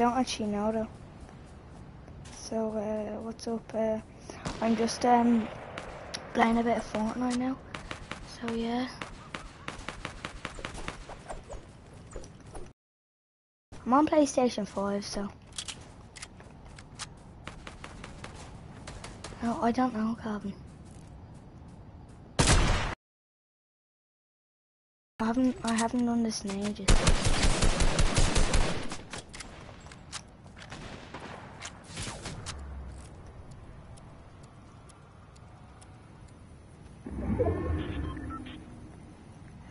don't actually know though. So, uh, what's up? Uh, I'm just um, playing a bit of Fortnite now. So, yeah. I'm on PlayStation 5, so. No, I don't know, Calvin. I haven't, I haven't done this in ages.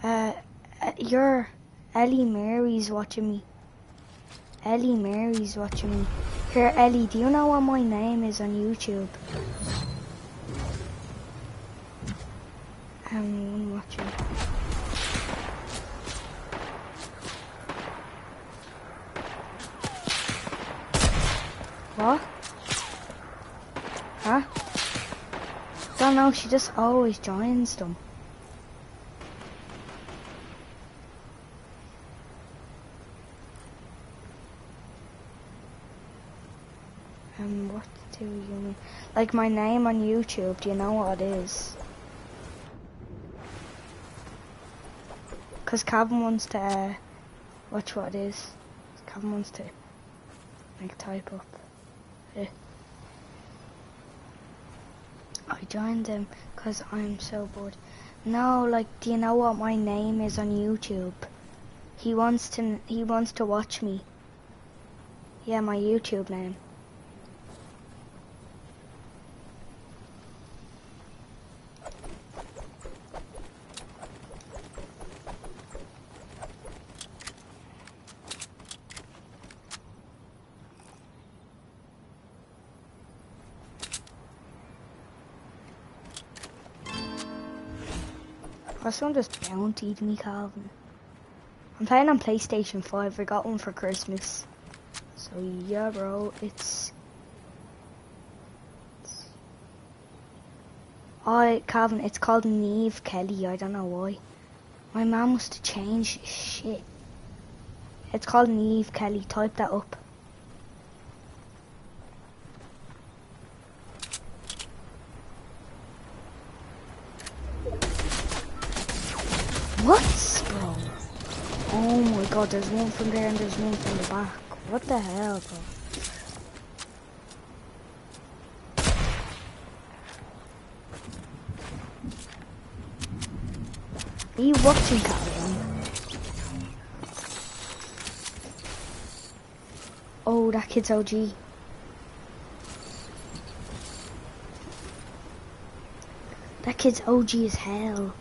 Uh, uh, you're Ellie Mary's watching me. Ellie Mary's watching me. Here, Ellie, do you know what my name is on YouTube? I'm watching. What? Huh? Don't know, she just always joins them. Mean? Like my name on YouTube, do you know what it is? Cause Calvin wants to uh, watch what it is. Calvin wants to like type up. Yeah. I joined him cause I'm so bored. No, like, do you know what my name is on YouTube? He wants to. He wants to watch me. Yeah, my YouTube name. Someone just bountied me, Calvin. I'm playing on PlayStation 5. I got one for Christmas. So yeah, bro, it's... it's... Oh, Calvin, it's called Niamh Kelly. I don't know why. My mom must have changed shit. It's called Niamh Kelly. Type that up. What, bro? Oh my god, there's one from there and there's one from the back. What the hell, bro? Are you watching, Calvin? Oh, that kid's OG. That kid's OG as hell.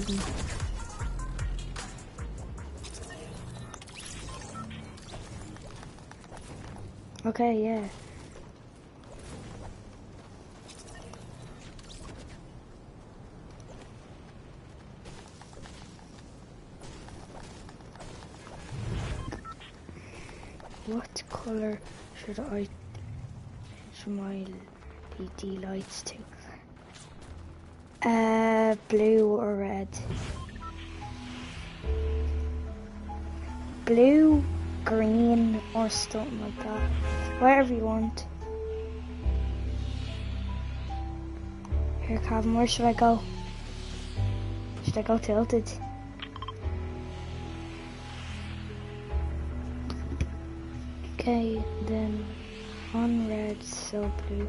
Calvin? Okay, yeah. What color should I change my LED lights to? Uh, blue or red? Blue, green, or something like that. Whatever you want. Here, Calvin, where should I go? Should I go tilted? Okay, then on red, so blue.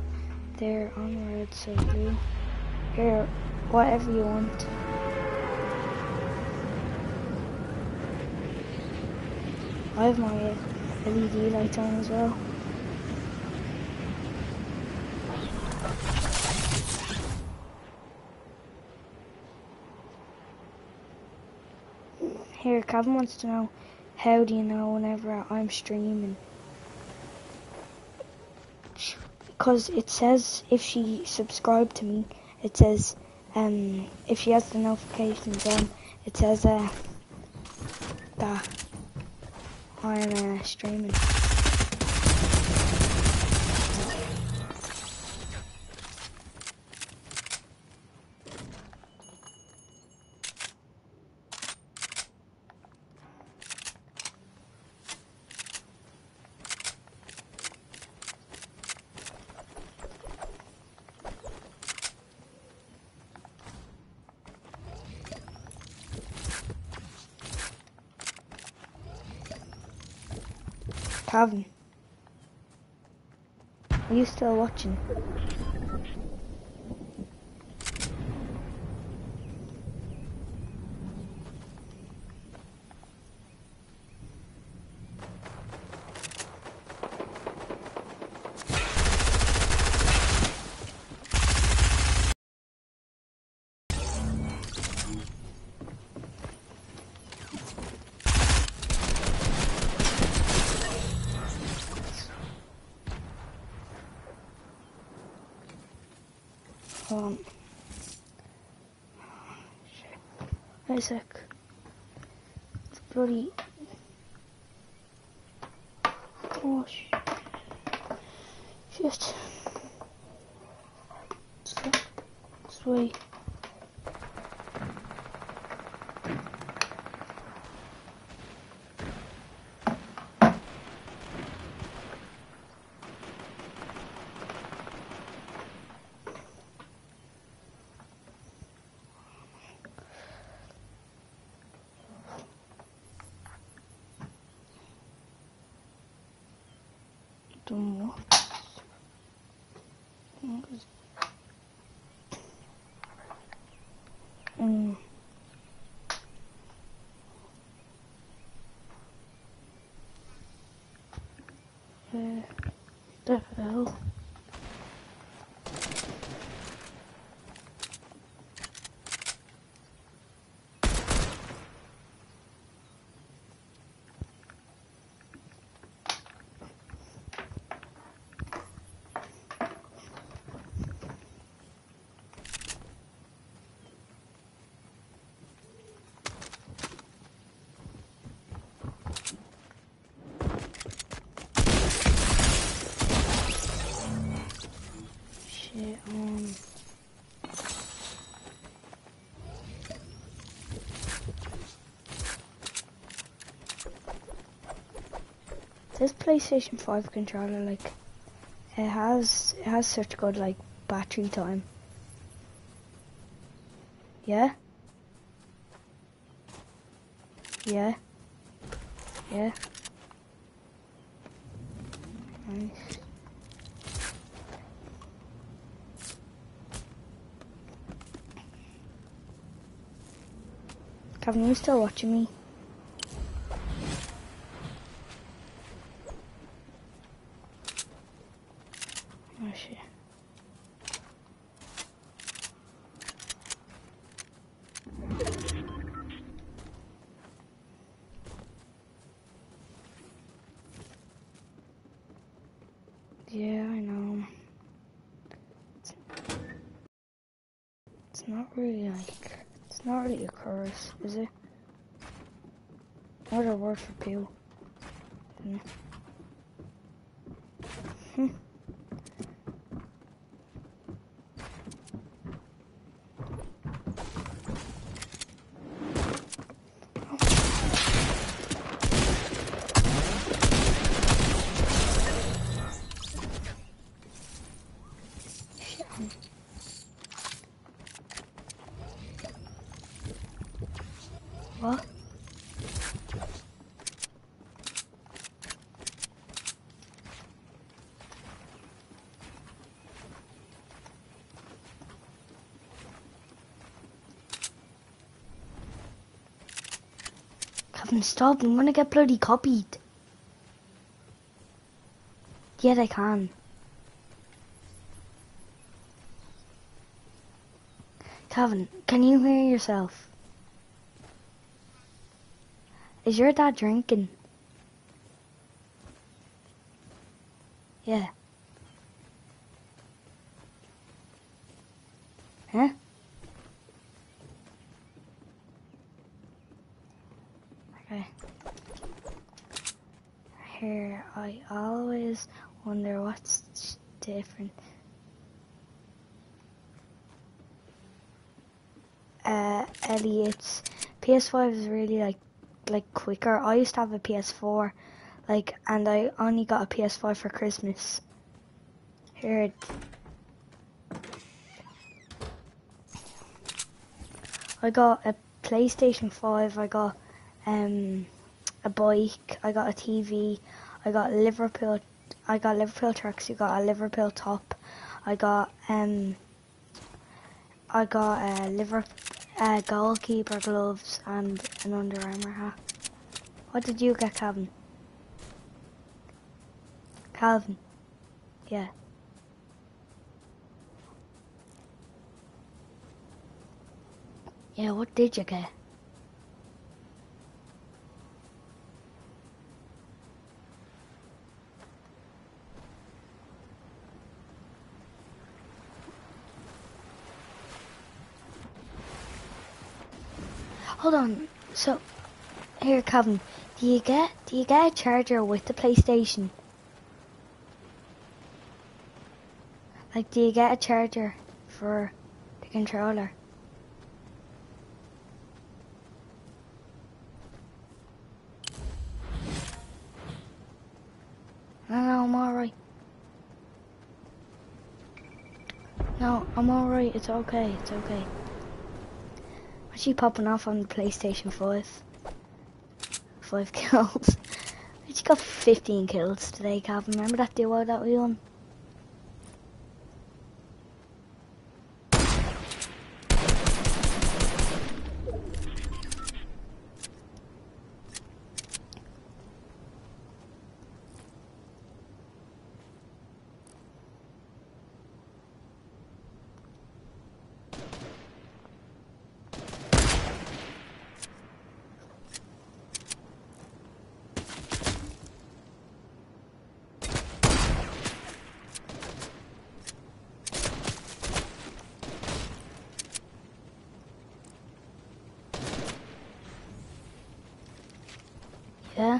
There, on red, so blue. Here, whatever you want. I have my LED light on as well. Here, Kevin wants to know, how do you know whenever I'm streaming? Because it says if she subscribed to me, it says um, if she has the notifications on, It says uh, that I'm uh, streaming. Calvin. Are you still watching? A sec. It's bloody. Oh, sh- shit. Stop. Sway. Don't know. Mm. Uh, the hell? Shit, um. This PlayStation 5 controller, like, it has, it has such good, like, battery time. Yeah? Yeah? Yeah? Nice. Kevin, you still watching me? Oh shit. Yeah, I know. It's, it's not really like, it's not really a curse, is it? What a word for poo. Hmm. Hmm. Shit. What? Stop. I'm gonna get bloody copied. Yeah, they can. Kevin, can you hear yourself? Is your dad drinking? Yeah. Huh? I wonder what's different. Uh, Elliot's PS5 is really like like quicker. I used to have a PS4, like, and I only got a PS5 for Christmas. Here. It, I got a PlayStation 5. I got um a bike. I got a TV. I got Liverpool. I got Liverpool tracksuit. Got a Liverpool top. I got um. I got a Liverpool uh, goalkeeper gloves and an Under Armour hat. What did you get, Calvin? Calvin. Yeah. Yeah, what did you get? Hold on. So, here, Kevin, do you get do you get a charger with the PlayStation? Like, do you get a charger for the controller? No, no, I'm alright. No, I'm alright. It's okay. It's okay. Actually popping off on the PlayStation 5. 5 kills. I just got 15 kills today, Calvin. Remember that duo that we won? Yeah.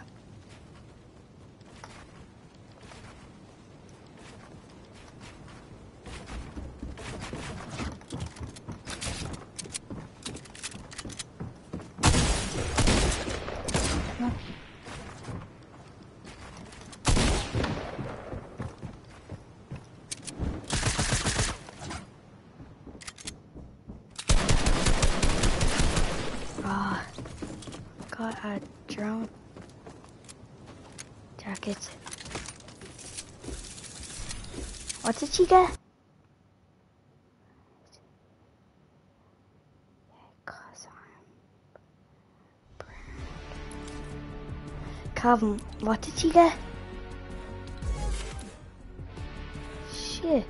Ah, got a drone jacket. What did she get? Calvin, what did she get? Shit.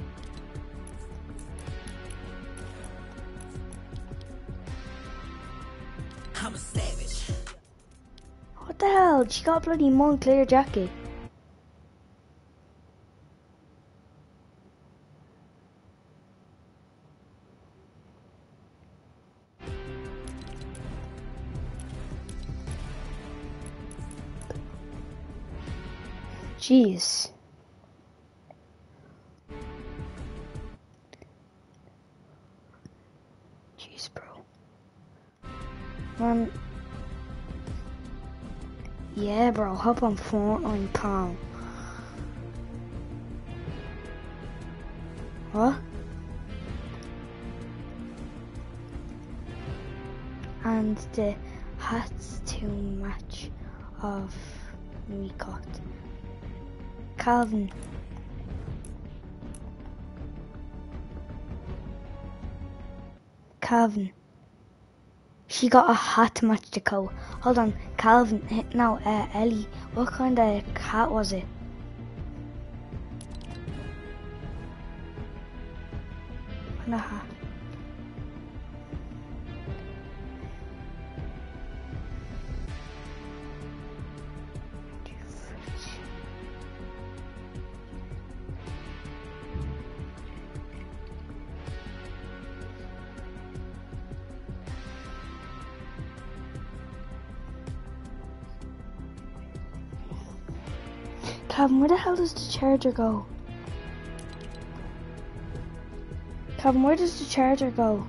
Hell? She got a bloody Moncler jacket. Jeez. Jeez, bro. Man, yeah, bro, hop on Fortnite, pal. What? And the hats to match of we got. Calvin. Calvin. She got a hat to match the coat. Hold on, Calvin. eh, No, uh, Ellie. What kind of hat was it? What Calvin, where the hell does the charger go? Calvin, where does the charger go?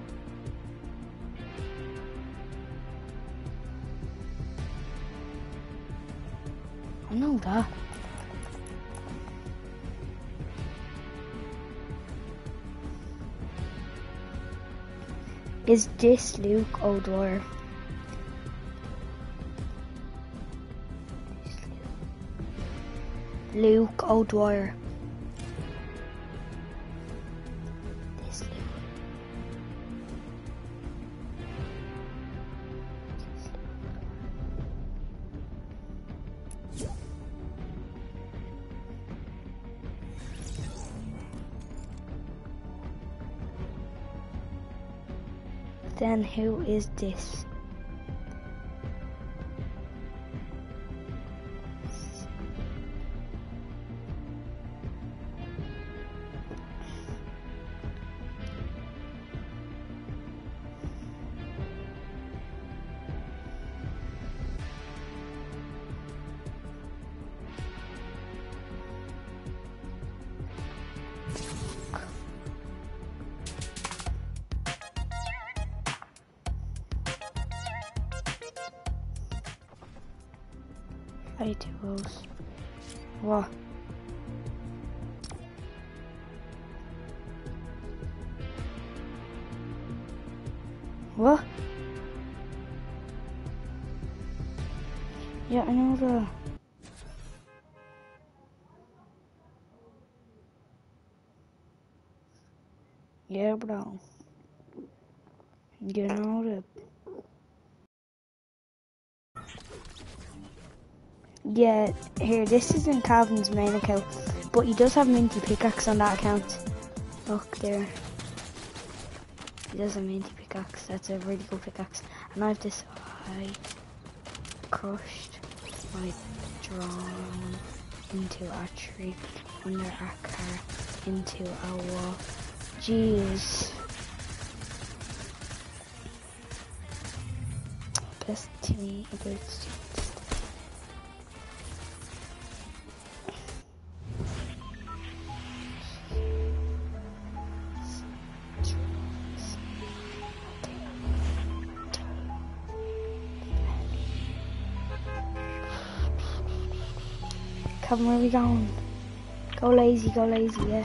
Oh, I know that. Is this Luke O'Dwyer? Luke O'Dwyer. Then who is this? Here, this isn't Calvin's main account, but he does have Minty Pickaxe on that account. Look there. He does have Minty Pickaxe, that's a really cool pickaxe. And I have this, I crushed my drone into a tree, under a car, into a wall. Jeez. Best to me about Come, where we going? Go lazy, go lazy, yeah.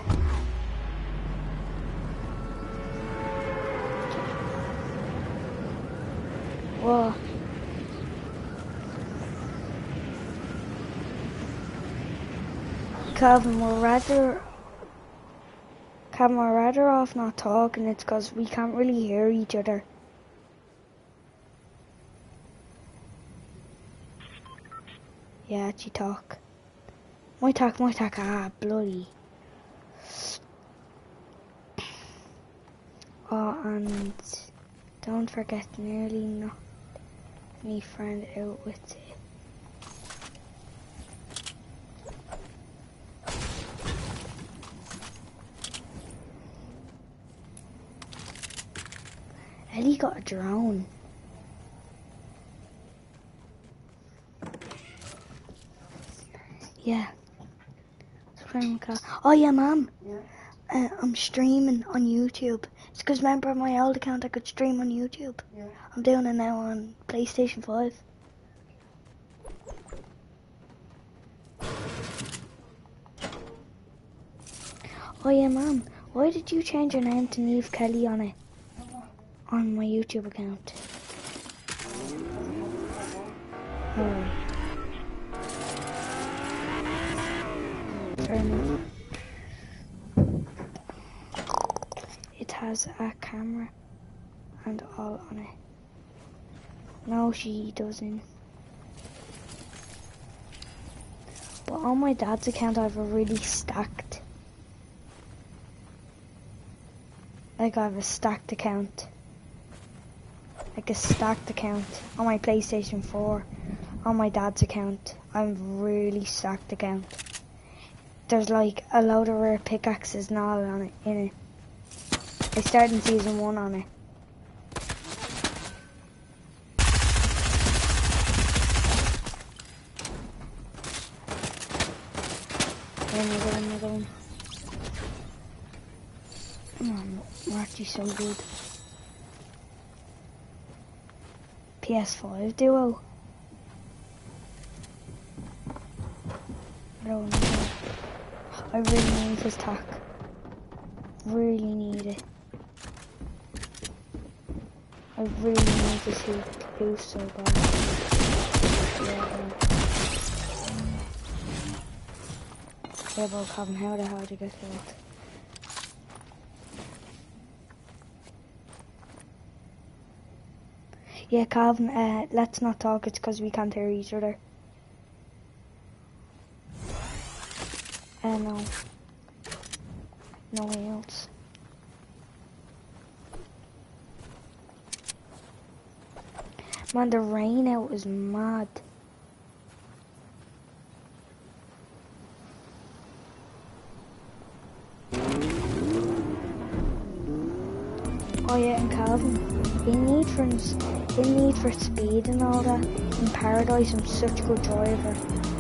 Whoa. Calvin, we're rather... Calvin, we're rather off not talking, it's because we can't really hear each other. Yeah, actually talk. My talk, my talk, ah, bloody. Oh, and don't forget, nearly knocked me friend out with it. Ellie got a drone. Yeah. Oh yeah, mom. Yeah. Uh, I'm streaming on YouTube. It's because remember my old account I could stream on YouTube. Yeah. I'm doing it now on PlayStation 5. Oh yeah, mom. Why did you change your name to Niamh Kelly on it? On my YouTube account. Oh. It has a camera and all on it. No, she doesn't. But on my dad's account, I have a really stacked. Like I have a stacked account. Like a stacked account on my PlayStation 4. On my dad's account, I'm really stacked account. There's like a load of rare pickaxes and all on it in it. I started in season one on it. Another one, another one. Come on, so good. PS5 duo. No, no. I really need this tack. Really need it. I really need this to boost so bad. Yeah, yeah, but Calvin, how the hell did you get killed? Yeah, Calvin, uh, let's not talk. It's because we can't hear each other. Uh, no. No one else. Man, the rain out is mad. Oh yeah, and Calvin, in Need for in Need for Speed and all that, in Paradise, I'm such a good driver.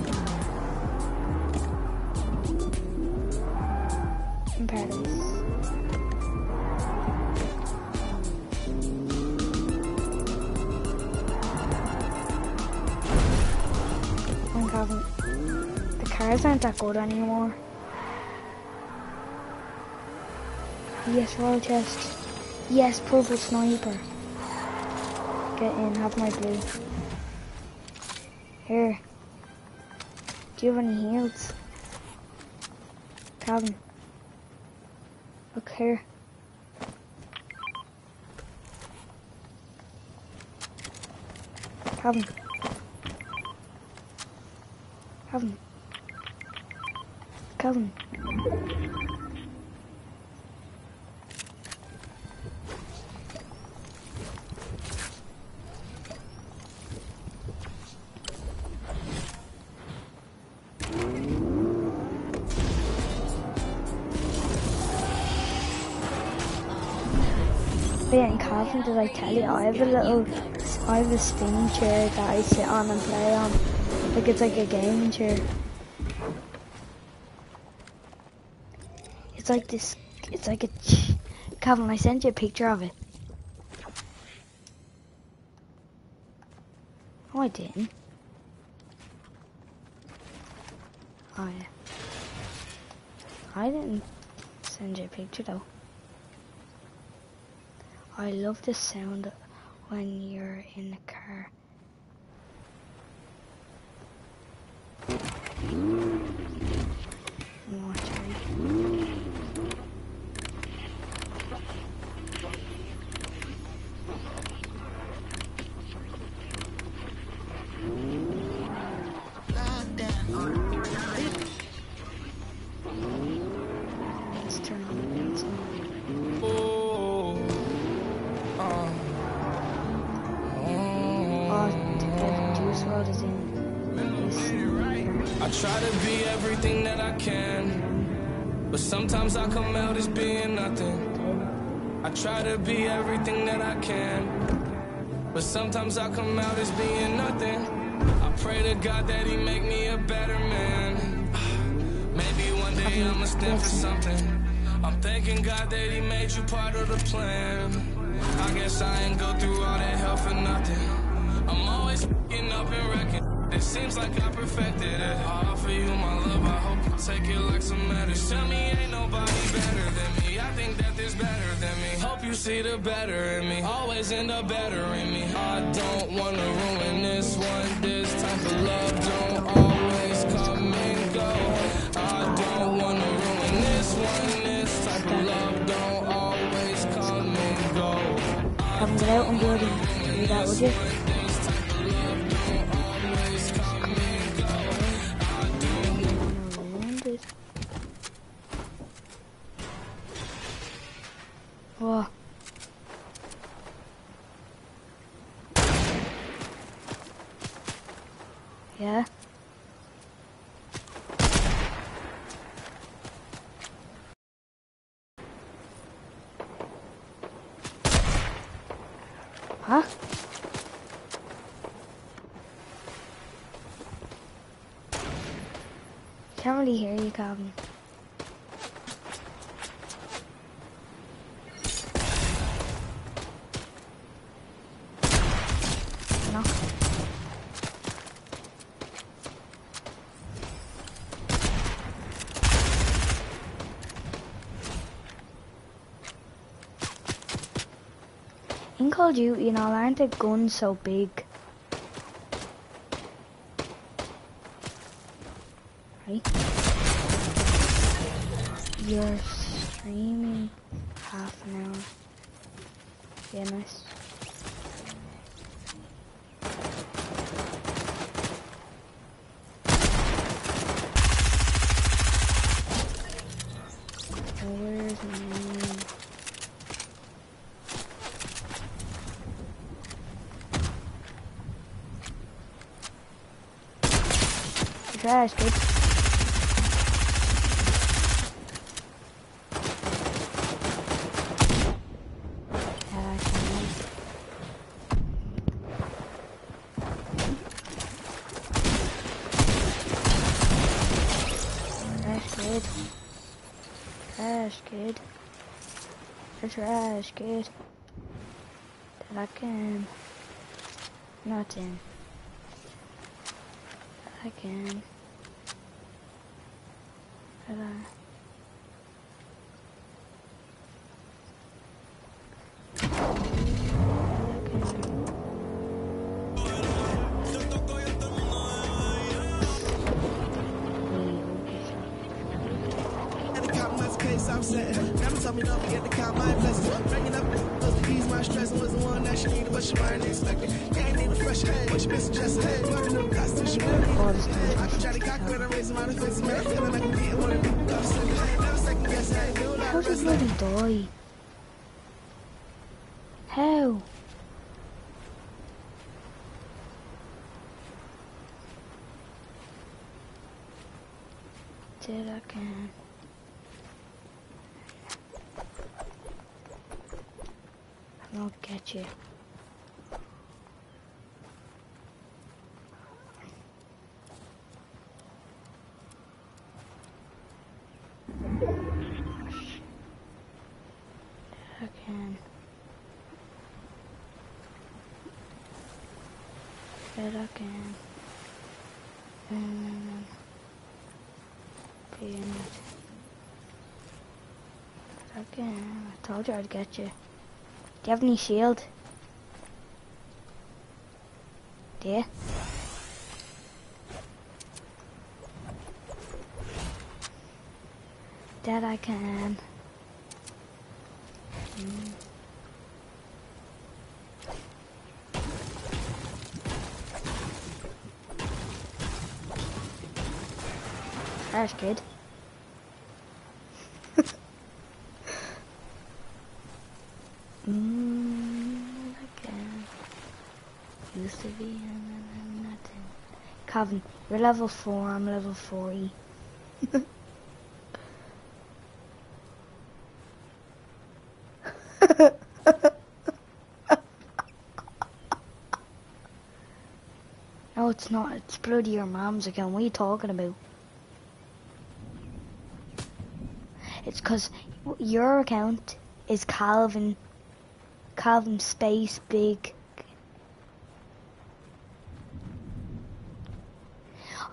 Good anymore. Yes, royal chest. Yes, purple sniper. Get in, have my blue. Here. Do you have any heals? Calvin. Look here. Calvin. Calvin. Calvin. Yeah, in Calvin, did I tell you? I have a little, I have a spinning chair that I sit on and play on. Like it's like a gaming chair. It's like this, it's like a, Calvin, I sent you a picture of it. Oh, I didn't. Oh yeah. I didn't send you a picture though. I love the sound when you're in the car. Can, but sometimes I come out as being nothing. I try to be everything that I can, but sometimes I come out as being nothing. I pray to God that He make me a better man. Maybe one day I'ma stand for something. I'm thanking God that He made you part of the plan. I guess I ain't go through all that hell for nothing. I'm always up and wrecking. Seems like I perfected it. I offer you my love, I hope you take it like some medicine. Tell me ain't nobody better than me. I think that there's better than me. Hope you see the better in me. Always end up better in me. I don't wanna ruin this one. This type of love don't always come and go. I don't wanna ruin this one. This type of love don't always come and go. Calvin, get out and do it. Do that, would you? Hear you. No. In Call of Duty, you know, aren't the guns so big? You're streaming half an hour. Yeah, nice. Oh, Where's my... Trash, dude. Yeah, I can. Trash, kid. Trash, kid. You're trash, kid. That I can. Nothing. I can. At the cop my case, I'm set. Never told me forget to count my blessings. Bringing up was to ease my stress and was the one that she needed, but she. Yeah, I need a fresh head, but she been suggesting. Hey, learning new constitution, Oh, this I can try to when I'm raising my defense, man. Feeling like I'm getting one of the cuffs. Never second guess, I ain't doing How did bloody die? How? Did I can. Get you. I can. But be in it. But I can. I told you I'd get you. Do you have any shield? Do you? That I can. Trash kid. mm, again. Used to be and then I'm nothing. Calvin, you're level 4, I'm level 40. No, oh, it's not. It's bloody your mom's account. What are you talking about? It's because your account is Calvin. Calvin space big.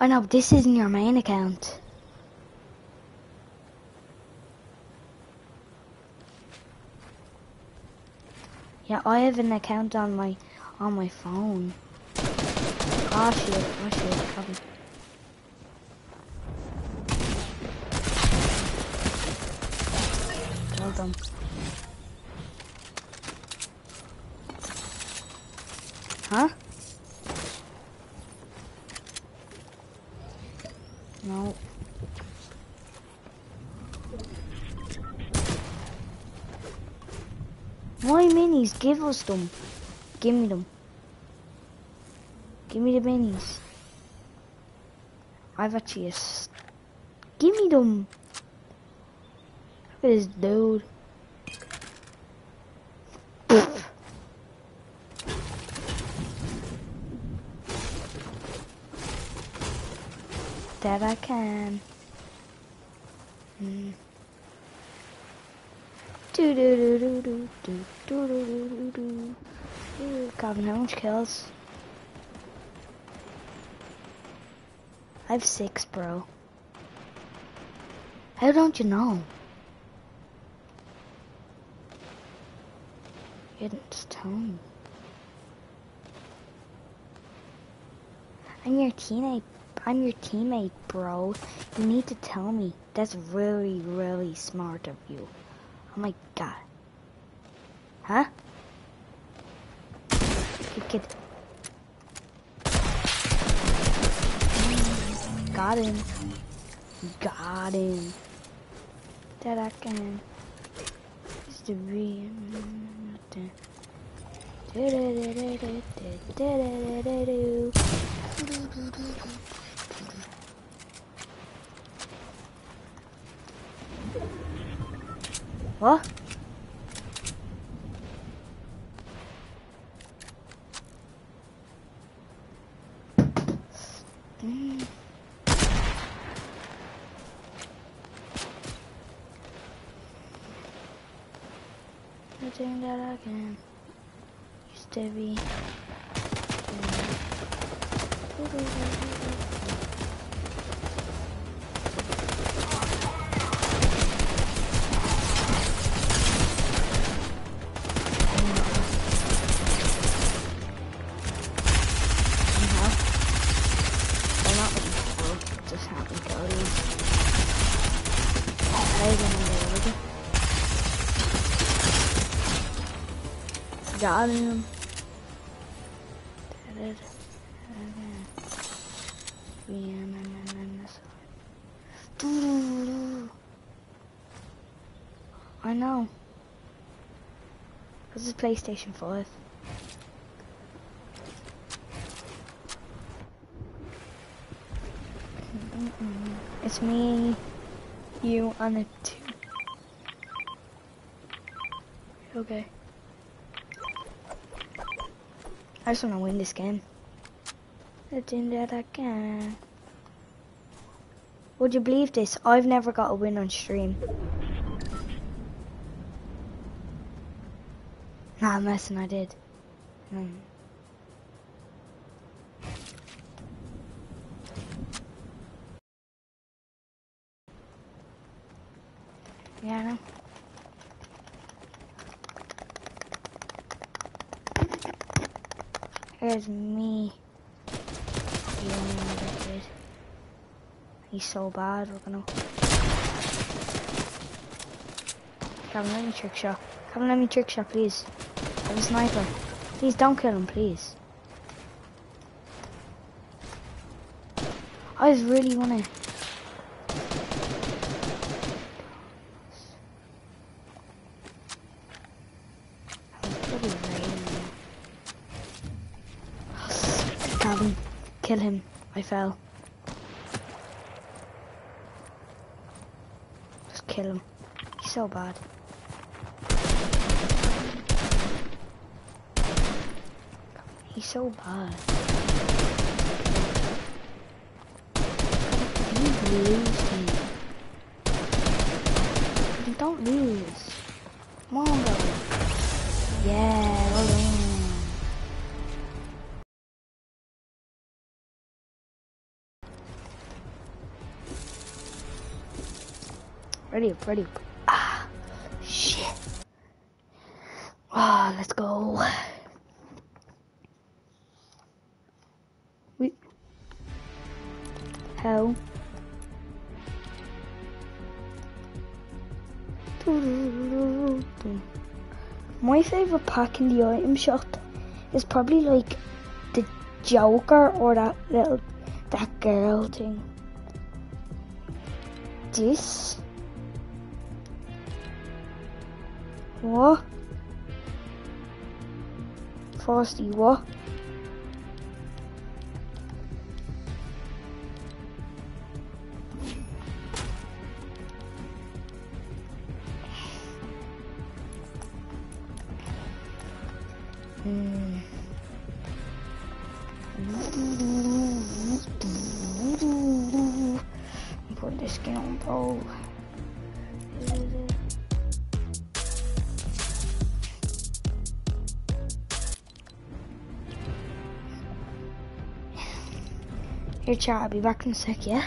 I know, this isn't your main account. Yeah, I have an account on my on my phone. Ah shit, oh shit, Calvin. Well done. Huh? No. Why minis? Give us them. Give me them. Give me the minis. I've actually Give me them. Look at this dude. that I can. Mm. Do do do do do do do do do do do. Kills? I have six, bro. How don't you know? You didn't tell me. I'm your teammate. I'm your teammate, bro. You need to tell me. That's really, really smart of you. Oh my god. Huh? You kid. Got him. Got him. That I can. Is the real. What? The thing that can used to. Got him. I know. This is PlayStation 5. Mm-mm. It's me, you, on the two. Okay. I just want to win this game. I think that can. Would you believe this? I've never got a win on stream. Nah, I'm messing, I did. Hmm. Yeah, I know. Here's me. He's so bad, we're gonna... Come let me trick shot. Come let me trick shot, please. I have a sniper. Please don't kill him, please. I just really wanna... I was pretty raining. Calvin, kill him. I fell. Just kill him. He's so bad. He's so bad. You lose me. You don't lose. Come on, bro. Yeah, Ready up, ready. Ah, shit. Ah, let's go. We. How? My favorite pack in the item shop is probably like the Joker or that little that girl thing. This What? Frosty, what? Chat. I'll be back in a sec. Yeah.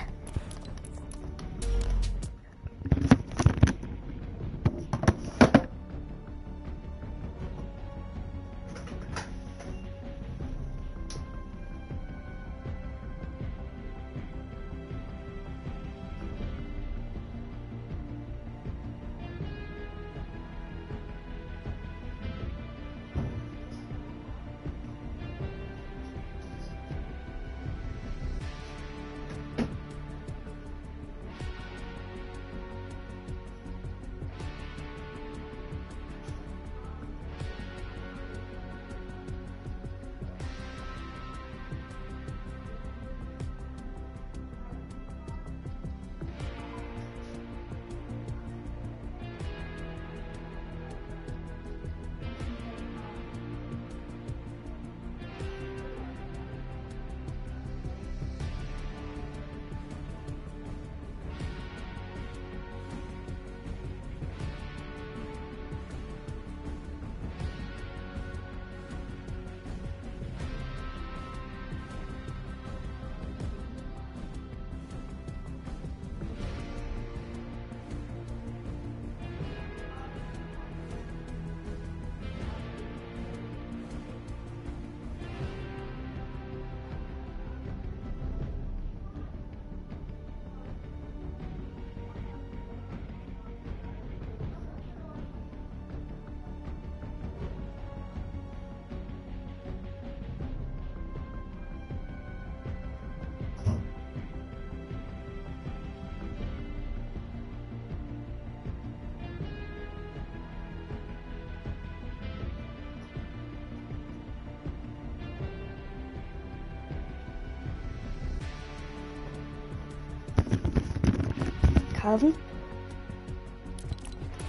Calvin?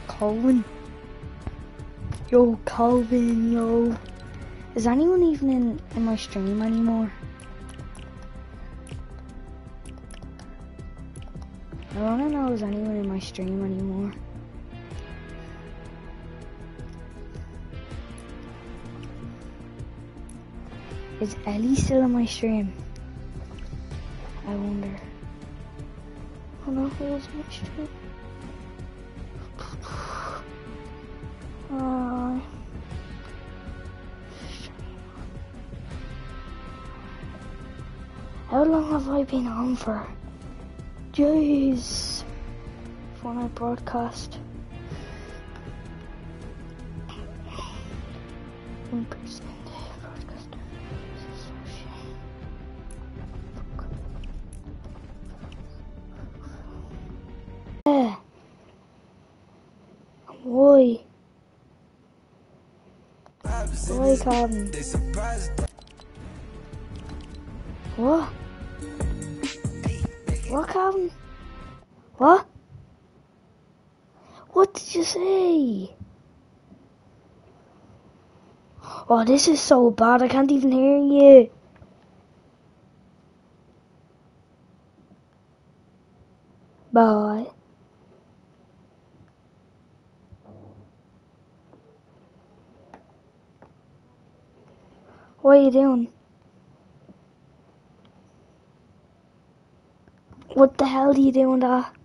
Calvin? Yo, Calvin, yo. Is anyone even in, in my stream anymore? I wanna know is anyone in my stream anymore. Is Ellie still in my stream? I wonder. In my stream? How long have I been on for? Jeez. for my broadcast. What? What, Calvin? What? What did you say? Oh, this is so bad. I can't even hear you. Bye. What are you doing? What the hell are you doing that?